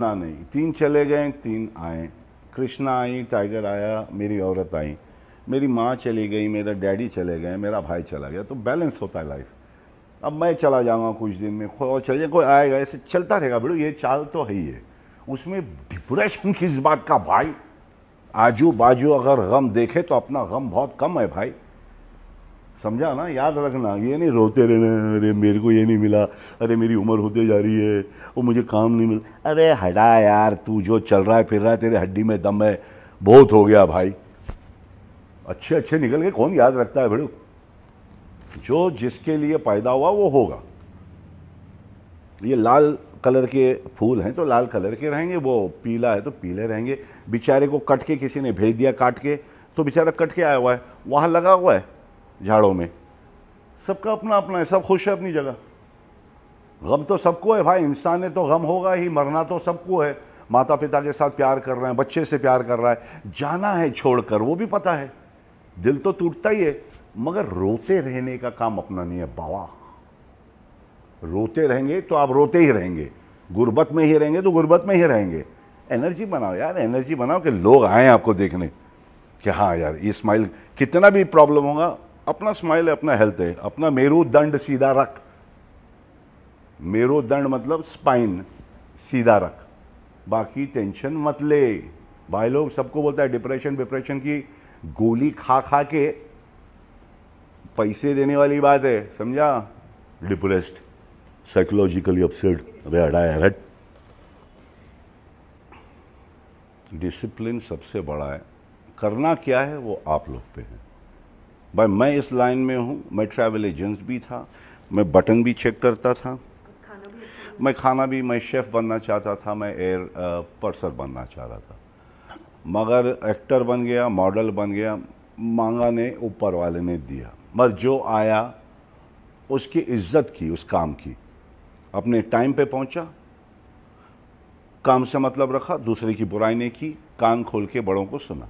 ना नहीं। तीन चले गए, तीन आए। कृष्णा आई टाइगर आया, मेरी औरत आई। मेरी माँ चली गई, मेरा डैडी चले गए, मेरा भाई चला गया। तो बैलेंस होता है लाइफ अब मैं चला जाऊँगा कुछ दिन में और चले, कोई आएगा, ऐसे चलता रहेगा। बेड़ो ये चाल तो है ही है। उसमें डिप्रेशन किस बात का भाई आजू बाजू अगर गम देखे तो अपना गम बहुत कम है भाई। समझा ना? याद रखना, ये नहीं रोते रहना, अरे मेरे को ये नहीं मिला, अरे मेरी उम्र होते जा रही है, वो मुझे काम नहीं मिला, अरे हटा यार, तू जो चल रहा है, फिर रहा है, तेरे हड्डी में दम है, बहुत हो गया भाई। अच्छे अच्छे निकल के कौन याद रखता है बड़ू जो जिसके लिए पैदा हुआ, वो होगा। ये लाल कलर के फूल हैं तो लाल कलर के रहेंगे, वो पीला है तो पीले रहेंगे। बेचारे को कट के किसी ने भेज दिया, काट के तो बेचारा कट के आया हुआ है, वहाँ लगा हुआ है। झाड़ों में। सबका अपना अपना है, सब खुश है अपनी जगह। गम तो सबको है भाई, इंसान है तो गम होगा ही, मरना तो सबको है। माता पिता के साथ प्यार कर रहा है, बच्चे से प्यार कर रहा है, जाना है छोड़कर, वो भी पता है। दिल तो टूटता ही है, मगर रोते रहने का काम अपना नहीं है, बाबा। रोते रहेंगे तो आप रोते ही रहेंगे। गुर्बत में ही रहेंगे तो गुर्बत में ही रहेंगे। एनर्जी बनाओ यार, एनर्जी बनाओ कि लोग आए आपको देखने। कि हाँ यार, ये स्माइल कितना भी प्रॉब्लम होगा अपना स्माइल है, अपना हेल्थ है। अपना मेरुदंड सीधा रख। मेरुदंड मतलब स्पाइन सीधा रख। बाकी टेंशन मत ले। भाई लोग, सबको बोलता है डिप्रेशन डिप्रेशन की गोली खा खा के पैसे देने वाली बात है, समझा? डिप्रेस्ड साइकोलॉजिकली अपसेट अबे हटाया हट। डिसिप्लिन सबसे बड़ा है। करना क्या है, वो आप लोग पे है। भाई, मैं इस लाइन में हूँ, मैं ट्रैवल एजेंट भी था, मैं बटन भी चेक करता था। मैं खाना भी, मैं शेफ़ बनना चाहता था, मैं एयर पर्सर बनना चाह रहा था। मगर एक्टर बन गया मॉडल बन गया, मांगा ने, ऊपर वाले ने दिया। मगर जो आया, उसकी इज़्ज़त की, उस काम की। अपने टाइम पे पहुँचा। काम से मतलब रखा, दूसरे की बुराई नहीं की, कान खोल के बड़ों को सुना।